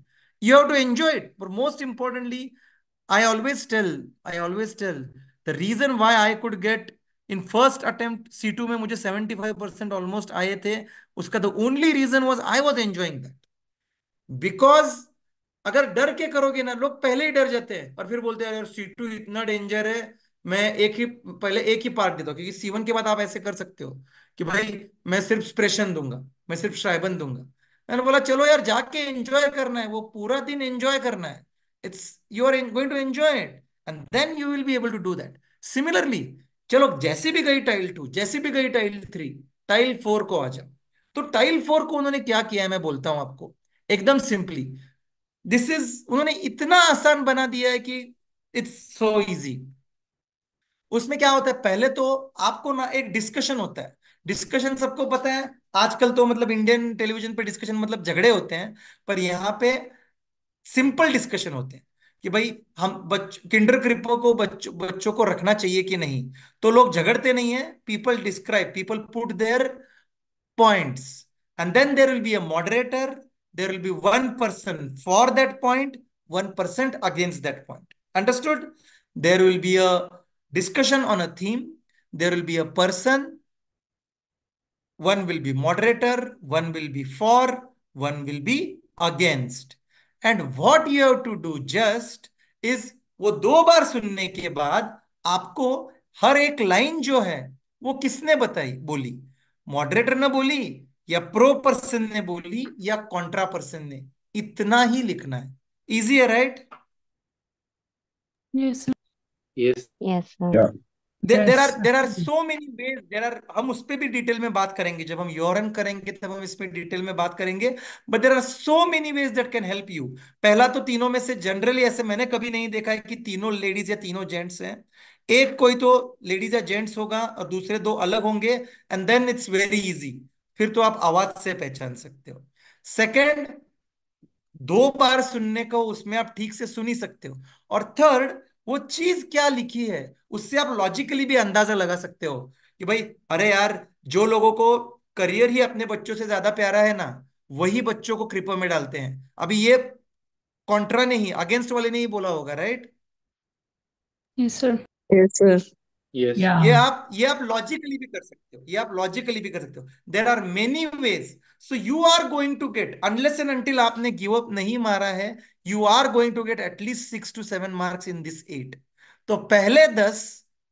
You have to enjoy it. But most importantly, I always tell, I always tell the reason why I could get in first attempt C2 में मुझे 75% almost आए थे उसका the only reason was I was enjoying that. Because अगर डर के करोगे ना लोग पहले ही डर जाते हैं और फिर बोलते हैं यार टू इतना डेंजर है मैं एक ही पहले एक ही पार्ट देता हूँ क्योंकि सी वन के बाद आप ऐसे कर सकते हो कि भाई मैं सिर्फ़ स्प्रेशन दूँगा मैं सिर्फ़ श्राइबन दूँगा मैंने बोला, चलो यार, जाके एंजॉय करना है, वो पूरा दिन एंजॉय करना है। It's you are going to enjoy it and then you will be able to do that similarly चलो, जैसे भी गई टाइल टू जैसे भी गई टाइल थ्री टाइल फोर को आ जाओ। तो टाइल फोर को उन्होंने क्या किया है, मैं बोलता हूँ आपको, एकदम सिंपली दिस इज़ उन्होंने इतना आसान बना दिया है कि इट्स सो इजी उसमें क्या होता है, पहले तो आपको ना एक डिस्कशन होता है। डिस्कशन सबको पता है आजकल तो मतलब इंडियन टेलीविज़न पे डिस्कशन मतलब झगड़े होते हैं पर यहाँ पे सिंपल डिस्कशन होते हैं कि भाई हम बच किंडर क्रिपो को बच्चों बच्चों को रखना चाहिए कि नहीं तो लोग झगड़ते नहीं है people describe people put their points and then there will be a moderator there will be one person for that point, one percent against that point. Understood? There will be a discussion on a theme. There will be a person. One will be moderator, one will be for, one will be against. And what you have to do just is वो दो बार सुनने के बाद आपको हर एक line जो है वो किसने बताई बोली मॉडरेटर ने बोली या प्रो पर्सन ने बोली या कॉन्ट्रा पर्सन ने इतना ही लिखना है इजी है right yes yes Yes, sir. Yeah. There are there are so many ways there are हम उस पर भी डिटेल में बात करेंगे जब हम योरन करेंगे तब हम इस पे डिटेल में बात करेंगे but there are so many ways that can help you पहला तो तीनों में से जनरली ऐसे मैंने कभी नहीं देखा है कि तीनों लेडीज़ या तीनों जेंट्स हैं। एक कोई तो लेडीज़ या जेंट्स होगा और दूसरे दो अलग होंगे and then it's very easy फिर तो आप आवाज़ से पहचान सकते हो। सेकेंड दो बार सुनने को उसमें आप ठीक से सुन ही सकते हो। और थर्ड वो चीज़ क्या लिखी है? उससे आप लॉजिकली भी अंदाज़ा लगा सकते हो कि भाई अरे यार जो लोगों को करियर ही अपने बच्चों से ज़्यादा प्यारा है ना वही बच्चों को क्रिपो में डालते हैं। अभी ये कॉन्ट्रा नहीं अगेंस्ट वाले ने ही बोला होगा right yes sir Yes, sir. Yes ये आप ये आप लॉजिकली भी कर सकते हो ये आप लॉजिकली भी कर सकते हो। There are many ways so you are going to get unless and until आपने गिव अप नहीं मारा है you are going to get at least six to seven marks in this at तो पहले दस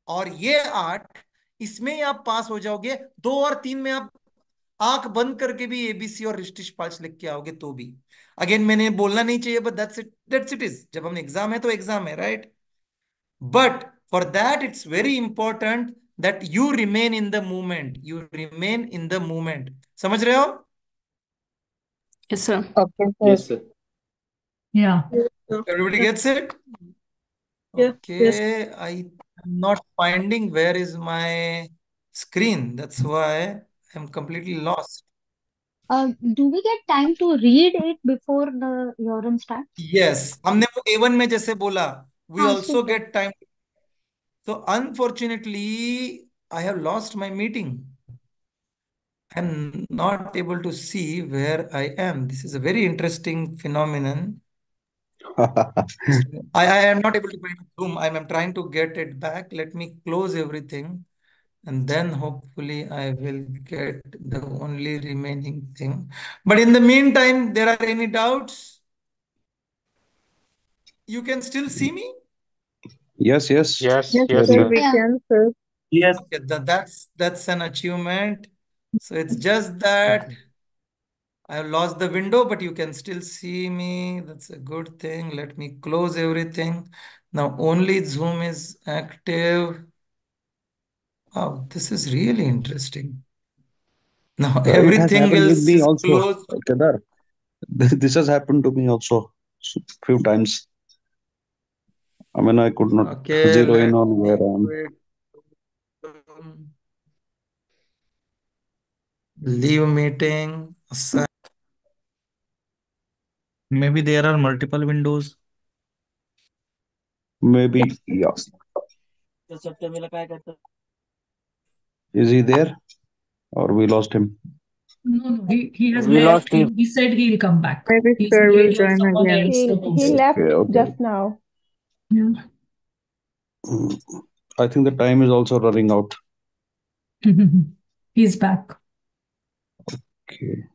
और ये आठ इसमें आप पास हो जाओगे। दो और तीन में आप आँख बंद करके भी एबीसी और रिस्टिश पाल्स लिख के आओगे तो भी। अगेन मैंने बोलना नहीं चाहिए but that's it that's it is जब हम एग्ज़ाम है तो एग्ज़ाम है right but for that it's very important that you remain in the movement you remain in the movement समझ रहे हो? Yes sir Okay, sir. Yes sir Yeah. everybody gets it Yeah, okay yes. i am not finding where is my screen that's why i'm completely lost Uh, do we get time to read it before the urine starts? yes हमने वो A1 में जैसे बोला we हाँ also ठीक है get time so unfortunately i have lost my meeting i'm not able to see where i am this is a very interesting phenomenon I, I am not able to find Zoom. I am trying to get it back. Let me close everything. And then hopefully I will get the only remaining thing. But in the meantime, there are any doubts? You can still see me? Yes, yes. Yes, yes, yes sir. We can. Yes. Okay, that's, that's an achievement. So it's just that I have lost the window, but you can still see me. That's a good thing. Let me close everything. Now only Zoom is active. Wow, this is really interesting. Now everything is also, closed. Kedar. This has happened to me also a few times. I mean, I could not Okay, zero in on where I am. Leave meeting. assign- Maybe there are multiple windows. Maybe, yeah. Is he there? Or we lost him? No, no, he, he has We left. lost him. He, he said he'll come back. Maybe He's sir will join again. He, he left Okay, okay. just now. Yeah. Mm, I think the time is also running out. He's back. Okay.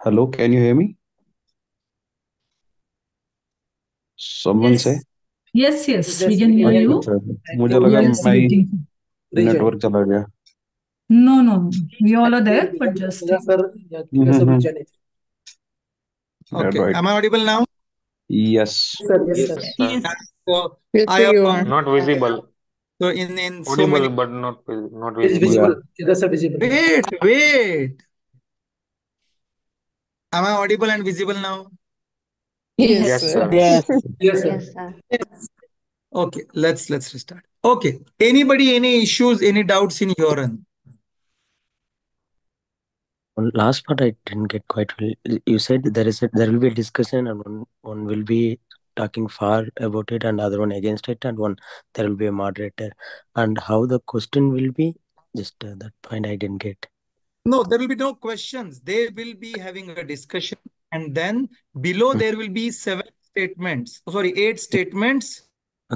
Hello can you hear me someone say yes yes we can hear you मुझे लगा my network चला गया। No no we all are there but just sir okay am audible now yes sir yes sir I am not visible So in in so many but not not visible. It's visible. Yeah. Visible. Wait, wait. Am I audible and visible now? Yes, yes, sir. Yes. Yes, sir. Yes, sir. Okay, let's let's restart. Okay. Anybody, any issues, any doubts in your end? Last part I didn't get quite well. You said there is a, there will be a discussion and one one will be talking far about it and other one against it and one there will be a moderator. And how the question will be, just uh, that point I didn't get. No, there will be no questions. They will be having a discussion, and then below Hmm. there will be seven statements. Oh, sorry, eight statements.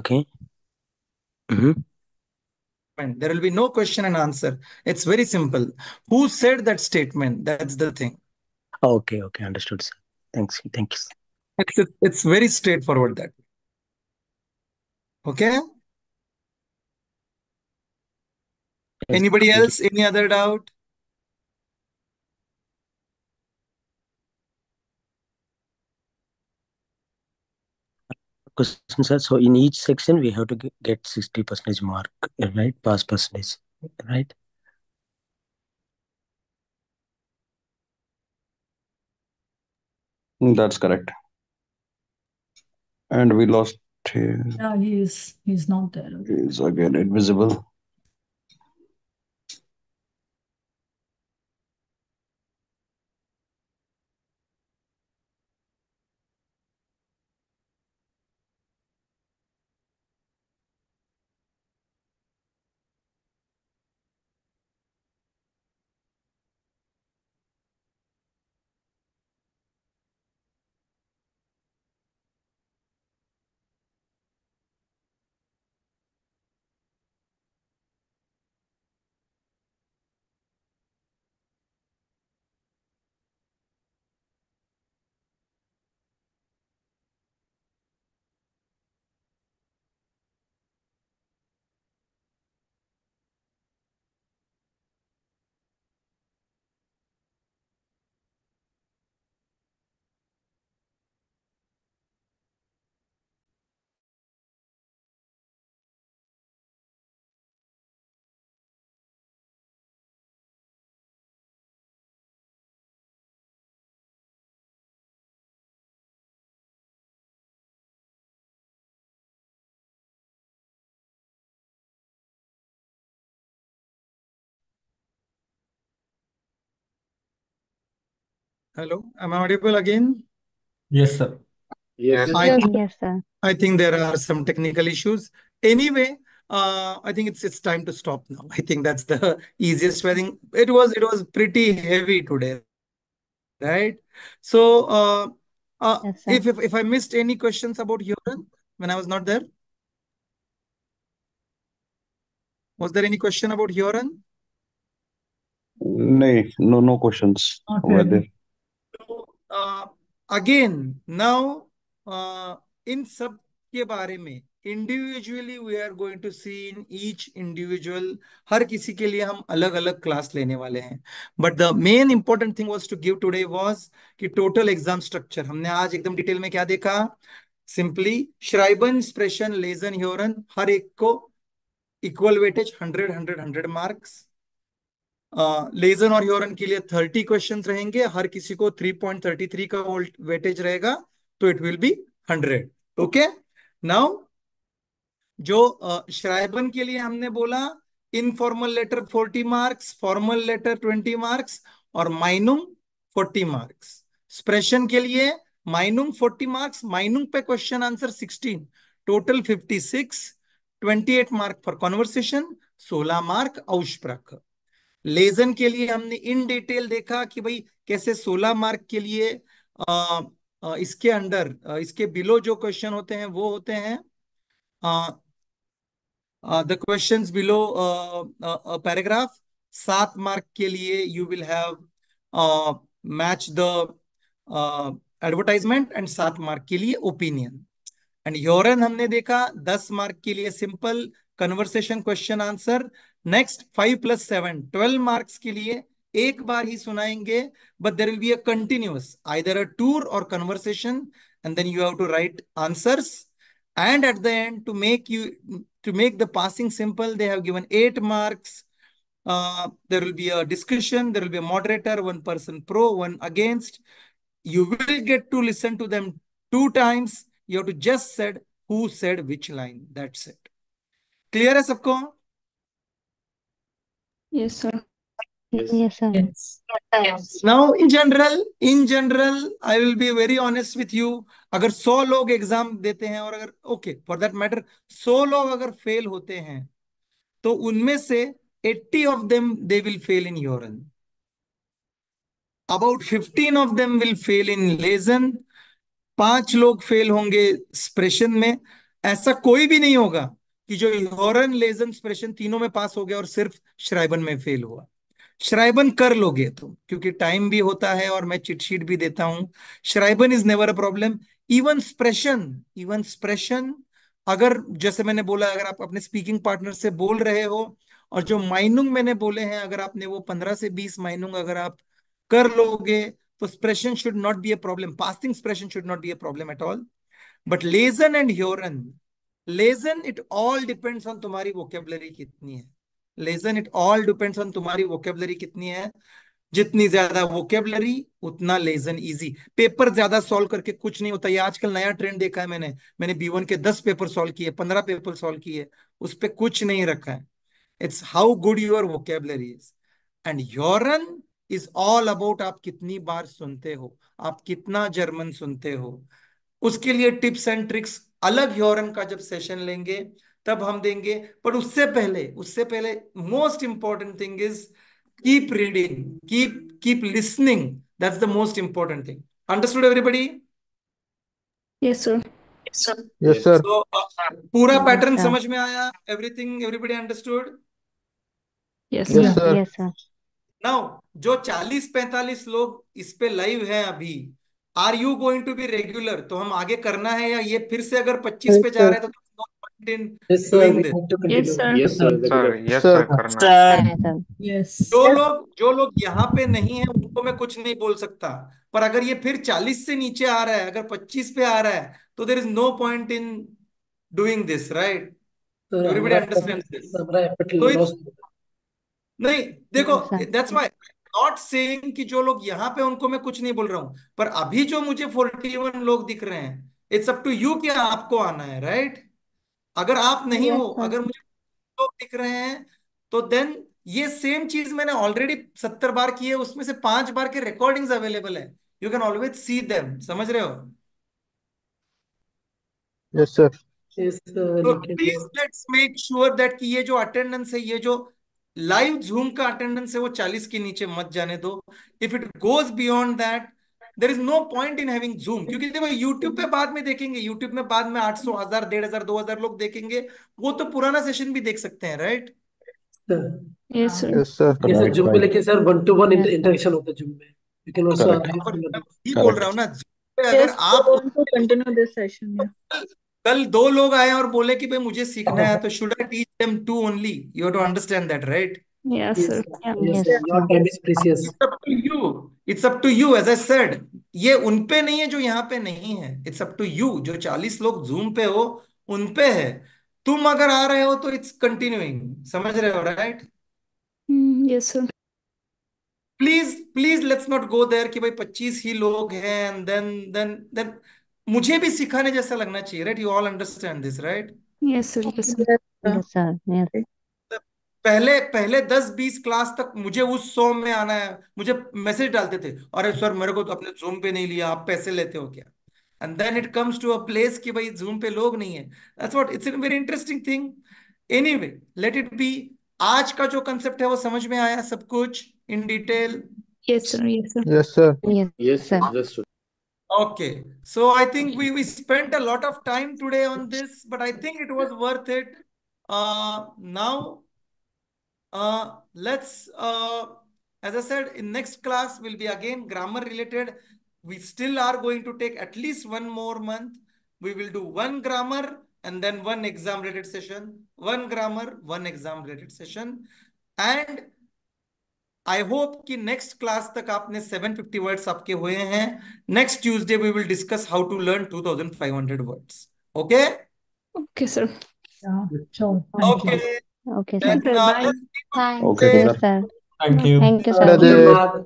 Okay. Mm-hmm. And there will be no question and answer. It's very simple. Who said that statement? That's the thing. Okay, okay, understood, sir. Thanks. Thank you. Sir. It's it's very straightforward that. way. Okay. Anybody else? Any other doubt? Question, sir. So in each section we have to get 60 percentage mark, right? Pass percentage, right? That's correct. And we lost him. Yeah, he's he's not there. He's again invisible. Hello, am I audible again? Yes, sir. Yes. I Yes, think Yes, sir. I think there are some technical issues. Anyway, uh, I think it's it's time to stop now. I think that's the easiest way. I think it was it was pretty heavy today, right? So, uh, uh, Yes, if if if I missed any questions about urine when I was not there, was there any question about urine? No, no, no questions Not were there. Uh, again, now uh, in के बारे में individually we are going to see in each individual हर किसी के लिए हम अलग अलग class लेने वाले हैं but the main important thing was to give today was कि total exam structure हमने आज एकदम डिटेल में क्या देखा simply श्राइबन एक्सप्रेशन लेजन ह्योरन हर एक को इक्वल वेटेज 100 100 100 मार्क्स लेजन और ह्योरन के लिए थर्टी क्वेश्चन रहेंगे। हर किसी को थ्री पॉइंट थर्टी थ्री का वेटेज रहेगा तो it will be hundred okay now जो श्राइबन के लिए हमने बोला informal letter forty marks formal letter twenty marks और माइनुम फोर्टी मार्क्स स्प्रेशन के लिए माइनुंग फोर्टी मार्क्स माइनुंग पे question answer sixteen total fifty six twenty eight mark for conversation सोलह मार्क औष्प्रक लेजन के लिए हमने इन डिटेल देखा कि भाई कैसे 16 मार्क के लिए आ, आ, इसके अंडर आ, इसके बिलो जो क्वेश्चन होते हैं वो होते हैं द क्वेश्चंस बिलो पैराग्राफ सात मार्क के लिए you will have match the advertisement and सात मार्क के लिए ओपिनियन। एंड योरन हमने देखा दस मार्क के लिए simple conversation question answer next five plus seven twelve marks के लिए एक बार ही सुनाएंगे but there will be a continuous either a tour और conversation and then you have to write answers and at the end to make you to make the passing simple they have given eight marks uh, there will be a discussion there will be a moderator one person pro one against you will get to listen to them two times you have to just said who said which line that's it clear है सबको Yes, sir. Yes, sir. Yes. now in general in general i will be very honest with you. अगर 100 लोग exam देते हैं और अगर okay for that matter 100 लोग अगर फेल होते हैं तो उनमें से 80 of them they will fail in यूरन about 15 of them will fail in lesion पाँच लोग फेल होंगे स्प्रेशन में. ऐसा कोई भी नहीं होगा। कि जो यूरन लेजन स्प्रेशन तीनों में पास हो गया और सिर्फ़ श्राइबन में फेल हुआ। श्राइबन कर लोगे तुम, क्योंकि टाइम भी होता है और मैं चिटशीट भी देता हूँ। श्राइबन is never a problem even स्प्रेशन even स्प्रेशन अगर जैसे मैंने बोला, अगर आप अपने स्पीकिंग पार्टनर से बोल रहे हो और जो माइनुंग मैंने बोले हैं, अगर आपने वो पंद्रह से बीस माइनुंग अगर आप कर लोगे तो स्प्रेशन should not be a problem passing स्प्रेशन should not be a problem at all but lesion and ह्योरन लेजन इट ऑल डिपेंड्स ऑन तुम्हारी वोकेबलरी कितनी है लेजन इट ऑल डिपेंड्स ऑन तुम्हारी वोकेबलरी कितनी है जितनी ज़्यादा वोकेबलरी उतना लेजन इजी पेपर ज़्यादा सॉल्व करके कुछ नहीं होता ये आजकल नया ट्रेंड देखा है मैंने मैंने बी वन के दस पेपर सॉल्व किए पंद्रह पेपर सॉल्व किए उस पर कुछ नहीं रखा है. It's how good your vocabulary is and योरन is all about आप कितनी बार सुनते हो. आप कितना जर्मन सुनते हो. उसके लिए टिप्स एंड ट्रिक्स अलग योरन का जब सेशन लेंगे तब हम देंगे पर उससे पहले उससे पहले most important thing is keep reading keep keep listening that's the most important thing understood everybody sir. Yes, sir. so uh, पूरा पैटर्न. समझ में आया everything everybody understood sir. sir. Yes, sir. Now जो 40 45 लोग इस पे लाइव हैं अभी are you going to be regular तो हम आगे करना है या ये फिर से अगर 25 पे जा रहे हैं तो. जो लोग जो लोग यहाँ पे नहीं है उनको मैं कुछ नहीं बोल सकता। पर अगर ये फिर 40 से नीचे आ रहा है अगर 25 पे आ रहा है तो there is no point in doing this right everybody हमारा अंडरस्टैंड्स दिस तो नहीं देखो दैट्स व्हाई नॉट सेइंग कि जो लोग यहाँ पे उनको मैं कुछ नहीं बोल रहा हूँ पर अभी जो मुझे 41 लोग दिख रहे हैं इट्स अप टू यू कि आपको आना है राइट अगर आप नहीं Yes, हो sir. अगर मुझे लोग दिख रहे हैं तो देन ये सेम चीज़ मैंने ऑलरेडी सत्तर बार की है उसमें से पाँच बार के रिकॉर्डिंग्स अवेलेबल है you can always see them समझ रहे हो Yes, sir. Yes, sir. तो please let's make sure that कि ये जो अटेंडेंस है ये जो लाइव जूम का अटेंडेंस है वो चालीस के नीचे मत जाने दो if it goes beyond that there is no point in having Zoom क्योंकि देखो यूट्यूब पे बाद में देखेंगे यूट्यूब में बाद में आठ सौ हज़ार डेढ़ हज़ार दो हज़ार लोग देखेंगे वो तो पुराना सेशन भी देख सकते हैं राइट sir. Right, Zoom पे. लेकिन to one Yes, sir. interaction होता है Zoom में. For मैं that. वही बोल रहा हूँ ना अगर आप we want to कल दो लोग आए और बोले कि भाई मुझे सीखना है तो should I teach them to only you have to understand that right Yes, Yes, sir. sir. Yes, yes. Your time is precious. It's up to you as I said ये उन पे नहीं है जो यहाँ पे नहीं है. इट्स अप टू यू जो चालीस लोग जूम पे हो उन पे है. तुम अगर आ रहे हो तो इट्स कंटिन्यूइंग समझ रहे हो right yes, sir. Please please let's not go there कि भाई पच्चीस ही लोग हैं एंड देन देन देन मुझे भी सिखाने जैसा लगना चाहिए right you all understand this right. पहले पहले दस बीस क्लास तक मुझे उस सौ में आना है मुझे मैसेज डालते थे अरे सर मेरे को तो अपने जूम पे नहीं लिया आप पैसे लेते हो क्या and then it comes to a place कि भाई जूम पे लोग नहीं है that's what it's a very interesting thing anyway let it be आज का जो कंसेप्ट है वो समझ में आया सब कुछ in detail. Yes, sir. Yes, sir. Yes, Yes, sir. understood. Okay, so I think we we spent a lot of time today on this, but I think it was worth it. Uh, now, uh, let's uh, as I said, in next class will be again grammar related. We still are going to take at least one more month. We will do one grammar and then one exam related session, one grammar, one exam related session, and I hope कि next class तक आपने 750 words आपके हुए हैं। Next Tuesday we will discuss how to learn 2500 words okay hundred words okay sir okay sir thank you thank you uh,